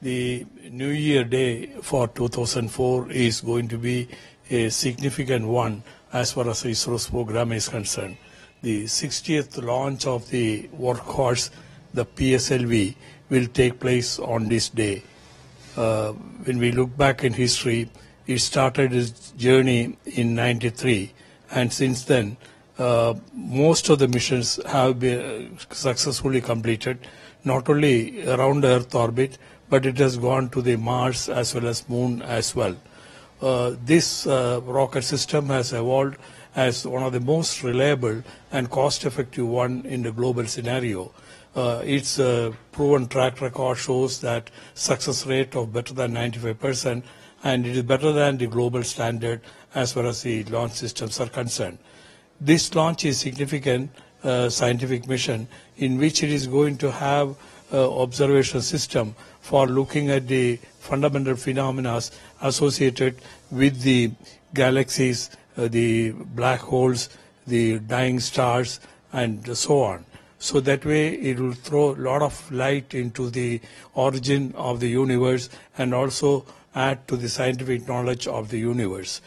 the New Year Day for 2004 is going to be a significant one as far as ISRO's program is concerned. The 60th launch of the workhorse, the PSLV, will take place on this day. Uh, when we look back in history, it started its journey in 93 and since then uh, most of the missions have been successfully completed not only around earth orbit but it has gone to the mars as well as moon as well uh, this uh, rocket system has evolved as one of the most reliable and cost effective one in the global scenario uh, its uh, proven track record shows that success rate of better than 95% and it is better than the global standard as far as the launch systems are concerned. This launch is significant uh, scientific mission in which it is going to have uh, observation system for looking at the fundamental phenomena associated with the galaxies, uh, the black holes, the dying stars, and so on. So that way it will throw a lot of light into the origin of the universe and also add to the scientific knowledge of the universe.